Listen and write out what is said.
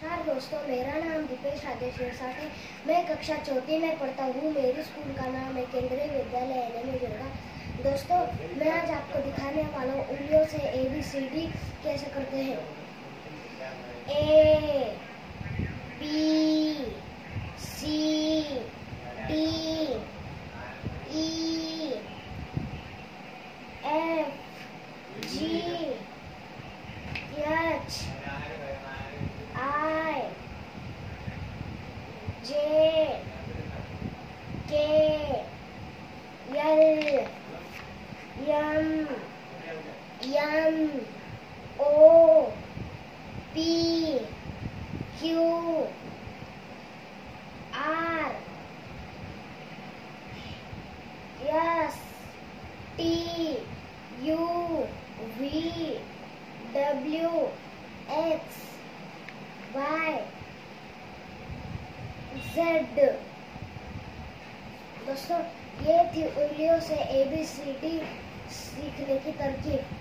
नमस्कार दोस्तों, मेरा नाम दीपेश राजेश साथी मैं कक्षा चौथी में पढ़ता हूँ। मेरे स्कूल का नाम है केंद्रीय विद्यालय एन एम दोस्तों, मैं आज आपको दिखाने वाला हूँ, उंगलियों से ए बी सी डी कैसे करते हैं। M O P Q R S T U V W X Y Z दोस्तों ये थी उंगलियों से ए बी सी डी सीखने की तरकीब